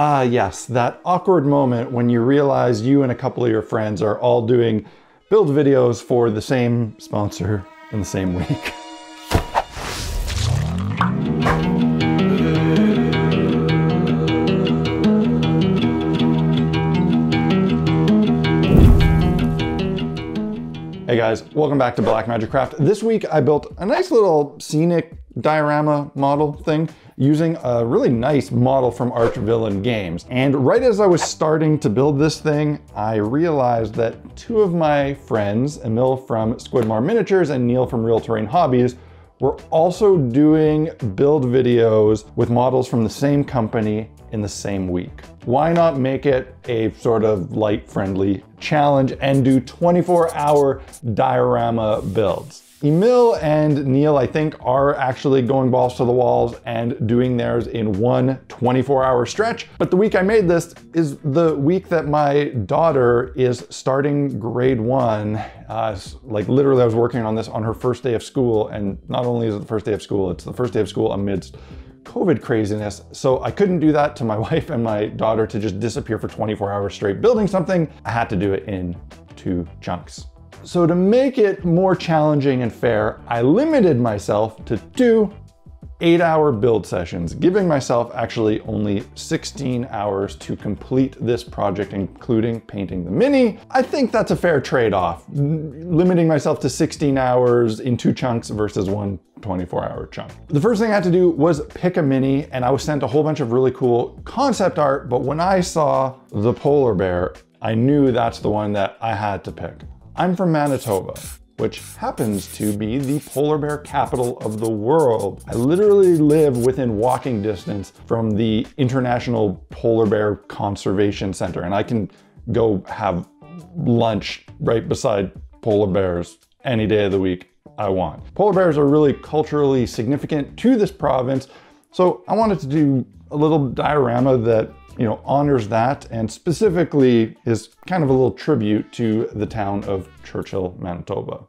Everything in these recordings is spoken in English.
Ah, yes, that awkward moment when you realize you and a couple of your friends are all doing build videos for the same sponsor in the same week. Hey guys, welcome back to Black Magic Craft. This week I built a nice little scenic diorama model thing using a really nice model from Archvillain Games. And right as I was starting to build this thing, I realized that two of my friends, Emil from Squidmar Miniatures and Neil from Real Terrain Hobbies, were also doing build videos with models from the same company in the same week. Why not make it a sort of light friendly challenge and do 24 hour diorama builds? Emil and Neil, I think, are actually going balls to the walls and doing theirs in one 24 hour stretch. But the week I made this is the week that my daughter is starting grade one. Uh, like literally I was working on this on her first day of school. And not only is it the first day of school, it's the first day of school amidst COVID craziness. So I couldn't do that to my wife and my daughter to just disappear for 24 hours straight building something. I had to do it in two chunks. So to make it more challenging and fair, I limited myself to two eight hour build sessions, giving myself actually only 16 hours to complete this project, including painting the Mini. I think that's a fair trade-off, limiting myself to 16 hours in two chunks versus one 24 hour chunk. The first thing I had to do was pick a Mini and I was sent a whole bunch of really cool concept art, but when I saw the polar bear, I knew that's the one that I had to pick. I'm from Manitoba which happens to be the polar bear capital of the world. I literally live within walking distance from the International Polar Bear Conservation Center, and I can go have lunch right beside polar bears any day of the week I want. Polar bears are really culturally significant to this province, so I wanted to do a little diorama that you know, honors that and specifically is kind of a little tribute to the town of Churchill, Manitoba.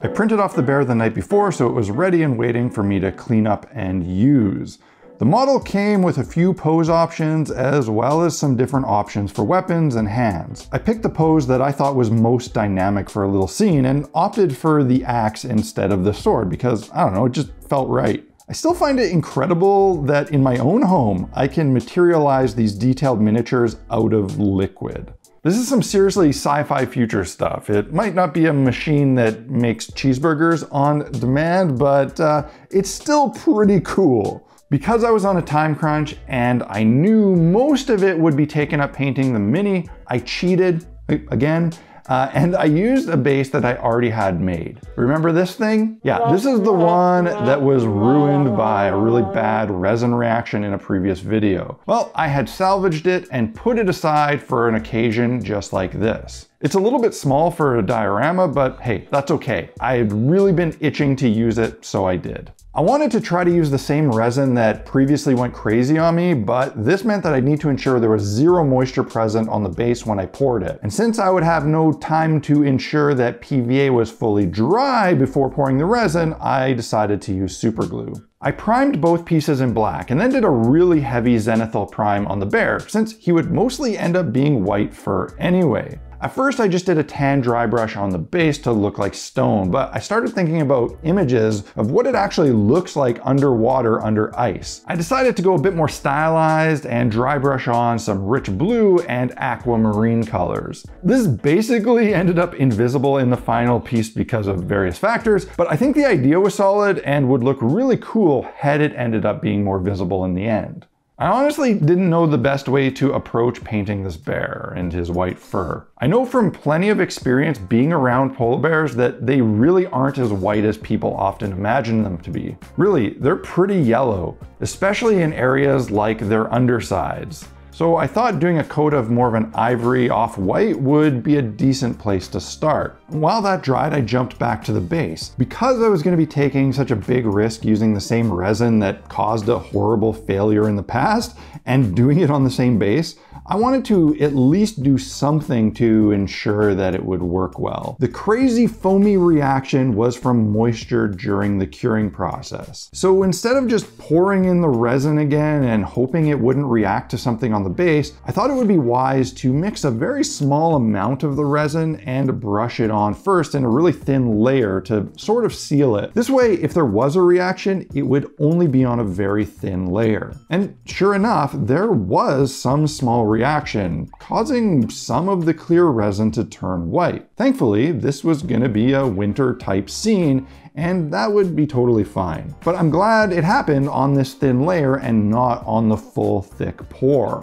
I printed off the bear the night before so it was ready and waiting for me to clean up and use. The model came with a few pose options as well as some different options for weapons and hands. I picked the pose that I thought was most dynamic for a little scene and opted for the axe instead of the sword because, I don't know, it just felt right. I still find it incredible that in my own home, I can materialize these detailed miniatures out of liquid. This is some seriously sci-fi future stuff. It might not be a machine that makes cheeseburgers on demand, but uh, it's still pretty cool. Because I was on a time crunch and I knew most of it would be taken up painting the Mini, I cheated again uh, and I used a base that I already had made. Remember this thing? Yeah, this is the one that was ruined by a really bad resin reaction in a previous video. Well, I had salvaged it and put it aside for an occasion just like this. It's a little bit small for a diorama, but hey, that's okay. I had really been itching to use it, so I did. I wanted to try to use the same resin that previously went crazy on me, but this meant that I'd need to ensure there was zero moisture present on the base when I poured it. And since I would have no time to ensure that PVA was fully dry before pouring the resin, I decided to use super glue. I primed both pieces in black and then did a really heavy zenithal prime on the bear, since he would mostly end up being white fur anyway. At first I just did a tan dry brush on the base to look like stone, but I started thinking about images of what it actually looks like underwater under ice. I decided to go a bit more stylized and dry brush on some rich blue and aquamarine colors. This basically ended up invisible in the final piece because of various factors, but I think the idea was solid and would look really cool had it ended up being more visible in the end. I honestly didn't know the best way to approach painting this bear and his white fur. I know from plenty of experience being around polar bears that they really aren't as white as people often imagine them to be. Really, they're pretty yellow, especially in areas like their undersides. So I thought doing a coat of more of an ivory off-white would be a decent place to start. While that dried, I jumped back to the base. Because I was gonna be taking such a big risk using the same resin that caused a horrible failure in the past and doing it on the same base, I wanted to at least do something to ensure that it would work well. The crazy foamy reaction was from moisture during the curing process. So instead of just pouring in the resin again and hoping it wouldn't react to something on the base, I thought it would be wise to mix a very small amount of the resin and brush it on first in a really thin layer to sort of seal it. This way, if there was a reaction, it would only be on a very thin layer. And sure enough, there was some small reaction, causing some of the clear resin to turn white. Thankfully, this was gonna be a winter type scene, and that would be totally fine. But I'm glad it happened on this thin layer and not on the full thick pour.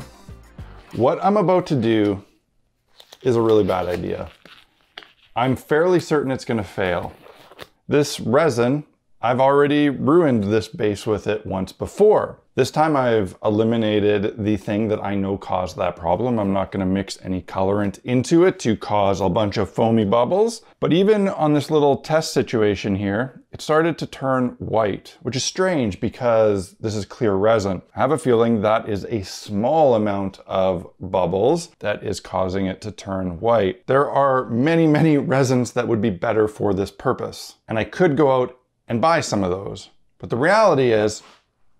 What I'm about to do is a really bad idea. I'm fairly certain it's gonna fail. This resin, I've already ruined this base with it once before. This time I've eliminated the thing that I know caused that problem. I'm not gonna mix any colorant into it to cause a bunch of foamy bubbles. But even on this little test situation here, it started to turn white, which is strange because this is clear resin. I have a feeling that is a small amount of bubbles that is causing it to turn white. There are many, many resins that would be better for this purpose. And I could go out and buy some of those. But the reality is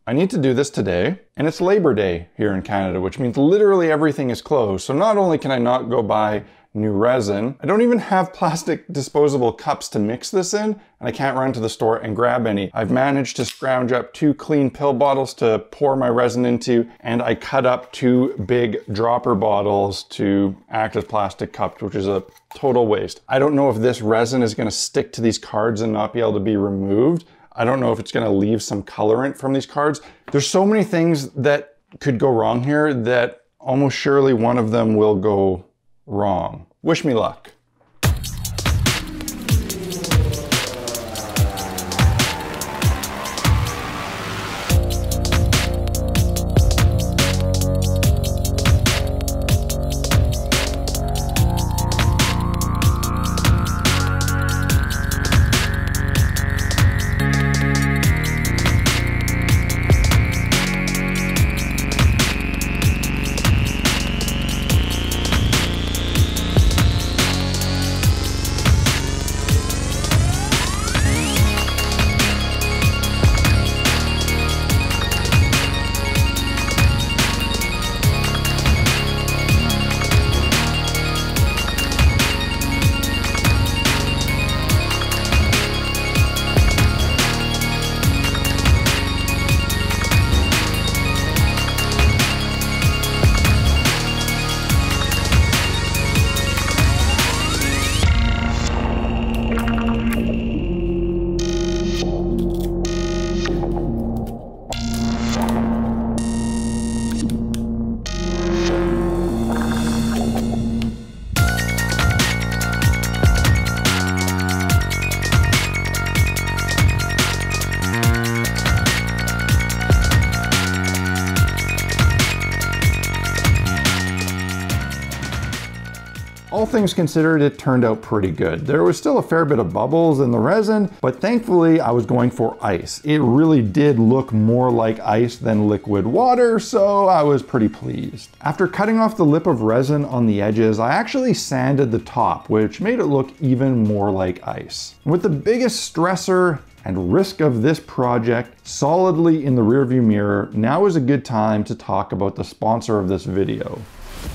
I need to do this today, and it's Labor Day here in Canada, which means literally everything is closed. So not only can I not go buy new resin, I don't even have plastic disposable cups to mix this in, and I can't run to the store and grab any. I've managed to scrounge up two clean pill bottles to pour my resin into, and I cut up two big dropper bottles to act as plastic cups, which is a total waste. I don't know if this resin is gonna stick to these cards and not be able to be removed, I don't know if it's gonna leave some colorant from these cards. There's so many things that could go wrong here that almost surely one of them will go wrong. Wish me luck. All things considered, it turned out pretty good. There was still a fair bit of bubbles in the resin, but thankfully I was going for ice. It really did look more like ice than liquid water, so I was pretty pleased. After cutting off the lip of resin on the edges, I actually sanded the top, which made it look even more like ice. With the biggest stressor and risk of this project solidly in the rearview mirror, now is a good time to talk about the sponsor of this video.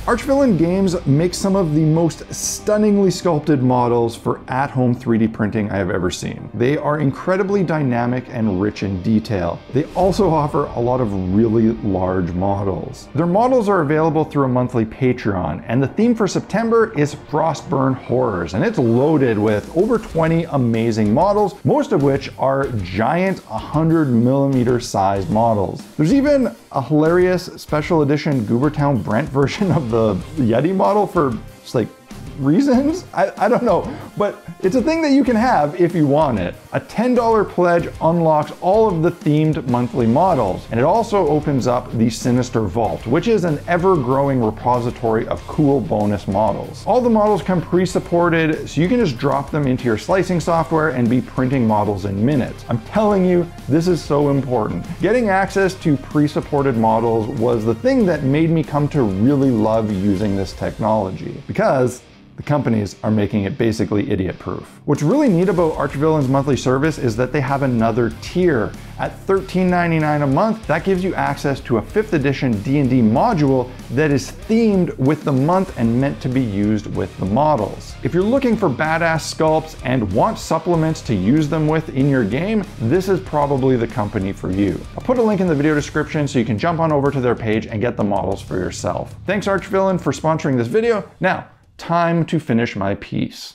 Archvillain Games makes some of the most stunningly sculpted models for at-home 3D printing I have ever seen. They are incredibly dynamic and rich in detail. They also offer a lot of really large models. Their models are available through a monthly Patreon, and the theme for September is Frostburn Horrors, and it's loaded with over 20 amazing models, most of which are giant 100 millimeter sized models. There's even a hilarious special edition Goobertown Brent version of the Yeti model for just like reasons. I, I don't know, but it's a thing that you can have if you want it. A $10 pledge unlocks all of the themed monthly models, and it also opens up the Sinister Vault, which is an ever-growing repository of cool bonus models. All the models come pre-supported, so you can just drop them into your slicing software and be printing models in minutes. I'm telling you, this is so important. Getting access to pre-supported models was the thing that made me come to really love using this technology. Because the companies are making it basically idiot proof. What's really neat about Archvillain's monthly service is that they have another tier. At $13.99 a month, that gives you access to a 5th edition D&D module that is themed with the month and meant to be used with the models. If you're looking for badass sculpts and want supplements to use them with in your game, this is probably the company for you. I'll put a link in the video description so you can jump on over to their page and get the models for yourself. Thanks Archvillain for sponsoring this video. Now, time to finish my piece.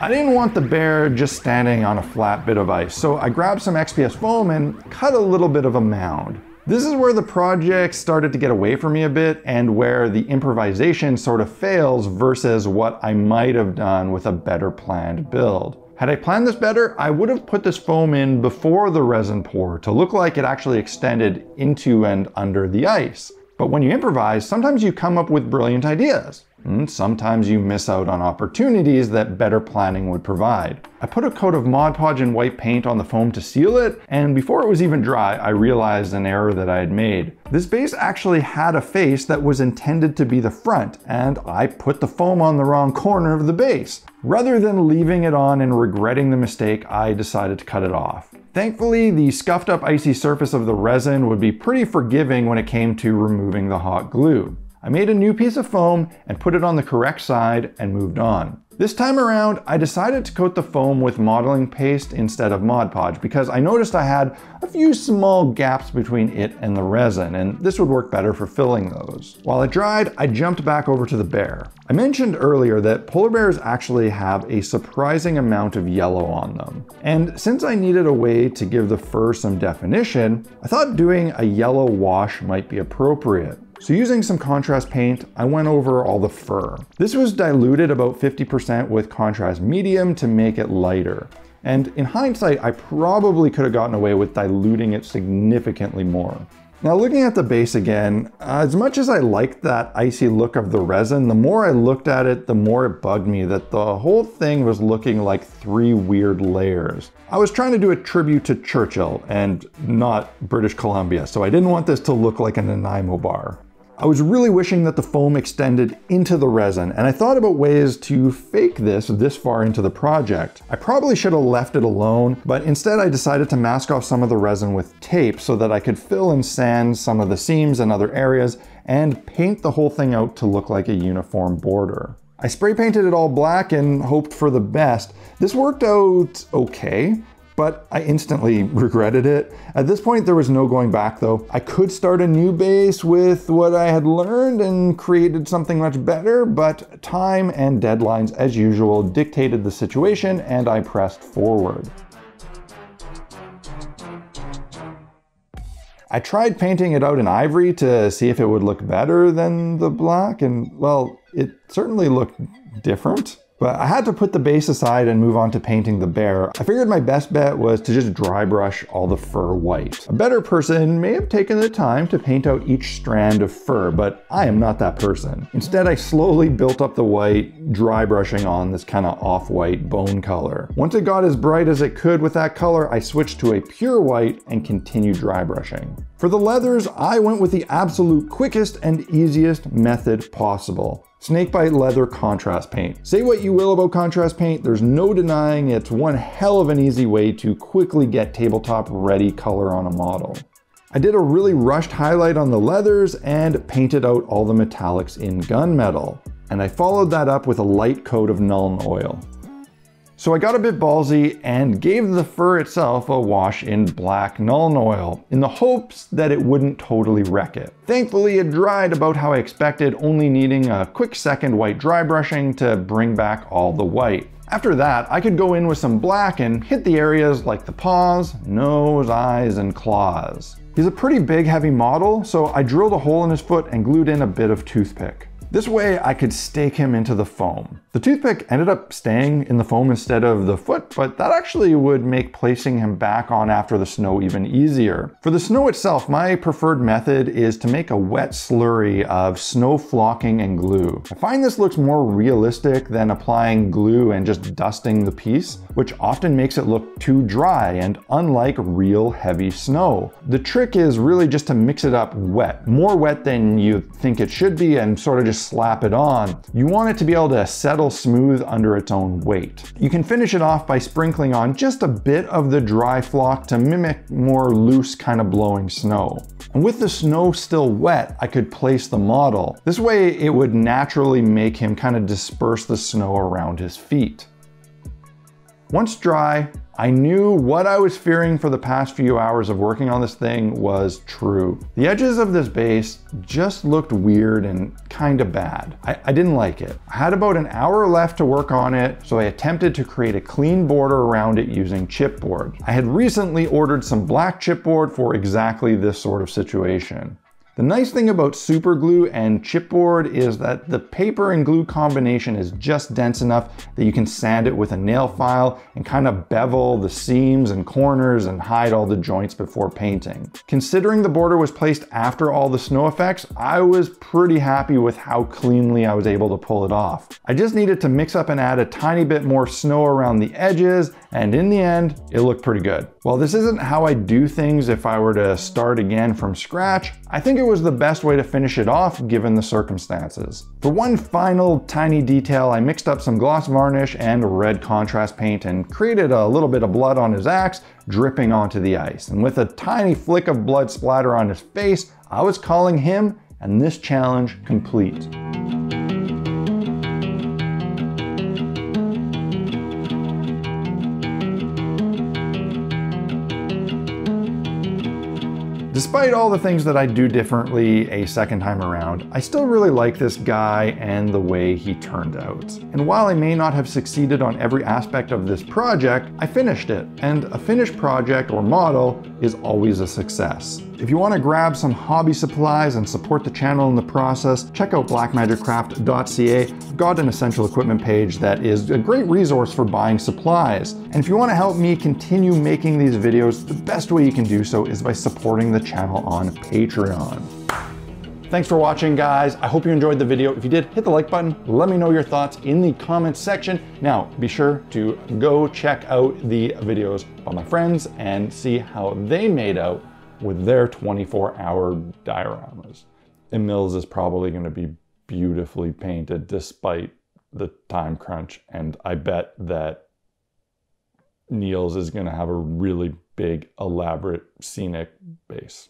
I didn't want the bear just standing on a flat bit of ice, so I grabbed some XPS foam and cut a little bit of a mound. This is where the project started to get away from me a bit and where the improvisation sort of fails versus what I might have done with a better planned build. Had I planned this better, I would have put this foam in before the resin pour to look like it actually extended into and under the ice. But when you improvise, sometimes you come up with brilliant ideas. And sometimes you miss out on opportunities that better planning would provide. I put a coat of Mod Podge and white paint on the foam to seal it, and before it was even dry, I realized an error that I had made. This base actually had a face that was intended to be the front, and I put the foam on the wrong corner of the base. Rather than leaving it on and regretting the mistake, I decided to cut it off. Thankfully, the scuffed up icy surface of the resin would be pretty forgiving when it came to removing the hot glue. I made a new piece of foam and put it on the correct side and moved on. This time around, I decided to coat the foam with modeling paste instead of Mod Podge because I noticed I had a few small gaps between it and the resin, and this would work better for filling those. While it dried, I jumped back over to the bear. I mentioned earlier that polar bears actually have a surprising amount of yellow on them. And since I needed a way to give the fur some definition, I thought doing a yellow wash might be appropriate. So using some contrast paint, I went over all the fur. This was diluted about 50% with contrast medium to make it lighter. And in hindsight, I probably could have gotten away with diluting it significantly more. Now looking at the base again, as much as I liked that icy look of the resin, the more I looked at it, the more it bugged me that the whole thing was looking like three weird layers. I was trying to do a tribute to Churchill and not British Columbia, so I didn't want this to look like an Nanaimo bar. I was really wishing that the foam extended into the resin, and I thought about ways to fake this this far into the project. I probably should have left it alone, but instead I decided to mask off some of the resin with tape so that I could fill and sand some of the seams and other areas and paint the whole thing out to look like a uniform border. I spray painted it all black and hoped for the best. This worked out okay but I instantly regretted it. At this point, there was no going back though. I could start a new base with what I had learned and created something much better, but time and deadlines, as usual, dictated the situation and I pressed forward. I tried painting it out in ivory to see if it would look better than the black, and well, it certainly looked different. But I had to put the base aside and move on to painting the bear. I figured my best bet was to just dry brush all the fur white. A better person may have taken the time to paint out each strand of fur, but I am not that person. Instead, I slowly built up the white, dry brushing on this kind of off-white bone color. Once it got as bright as it could with that color, I switched to a pure white and continued dry brushing. For the leathers, I went with the absolute quickest and easiest method possible. Snakebite leather contrast paint. Say what you will about contrast paint, there's no denying it's one hell of an easy way to quickly get tabletop ready color on a model. I did a really rushed highlight on the leathers and painted out all the metallics in gunmetal. And I followed that up with a light coat of Nuln Oil. So I got a bit ballsy and gave the fur itself a wash in black Nuln Oil in the hopes that it wouldn't totally wreck it. Thankfully it dried about how I expected, only needing a quick second white dry brushing to bring back all the white. After that, I could go in with some black and hit the areas like the paws, nose, eyes, and claws. He's a pretty big heavy model, so I drilled a hole in his foot and glued in a bit of toothpick. This way I could stake him into the foam. The toothpick ended up staying in the foam instead of the foot, but that actually would make placing him back on after the snow even easier. For the snow itself, my preferred method is to make a wet slurry of snow flocking and glue. I find this looks more realistic than applying glue and just dusting the piece, which often makes it look too dry and unlike real heavy snow. The trick is really just to mix it up wet, more wet than you think it should be and sort of just slap it on. You want it to be able to settle smooth under its own weight. You can finish it off by sprinkling on just a bit of the dry flock to mimic more loose kind of blowing snow. And with the snow still wet, I could place the model. This way it would naturally make him kind of disperse the snow around his feet. Once dry, I knew what I was fearing for the past few hours of working on this thing was true. The edges of this base just looked weird and kinda bad. I, I, didn't like it. I had about an hour left to work on it, so I attempted to create a clean border around it using chipboard. I had recently ordered some black chipboard for exactly this sort of situation. The nice thing about super glue and chipboard is that the paper and glue combination is just dense enough that you can sand it with a nail file and kind of bevel the seams and corners and hide all the joints before painting. Considering the border was placed after all the snow effects, I was pretty happy with how cleanly I was able to pull it off. I just needed to mix up and add a tiny bit more snow around the edges and in the end, it looked pretty good. While this isn't how I do things if I were to start again from scratch, I think it was the best way to finish it off given the circumstances. For one final tiny detail, I mixed up some gloss varnish and red contrast paint and created a little bit of blood on his axe dripping onto the ice. And with a tiny flick of blood splatter on his face, I was calling him and this challenge complete. Despite all the things that I do differently a second time around, I still really like this guy and the way he turned out. And while I may not have succeeded on every aspect of this project, I finished it, and a finished project or model is always a success. If you want to grab some hobby supplies and support the channel in the process, check out blackmagiccraft.ca. I've got an essential equipment page that is a great resource for buying supplies. And if you want to help me continue making these videos, the best way you can do so is by supporting the channel on Patreon. Thanks for watching, guys. I hope you enjoyed the video. If you did, hit the like button. Let me know your thoughts in the comments section. Now, be sure to go check out the videos by my friends and see how they made out with their 24 hour dioramas. Emil's is probably going to be beautifully painted despite the time crunch. And I bet that Neil's is going to have a really big, elaborate, scenic base.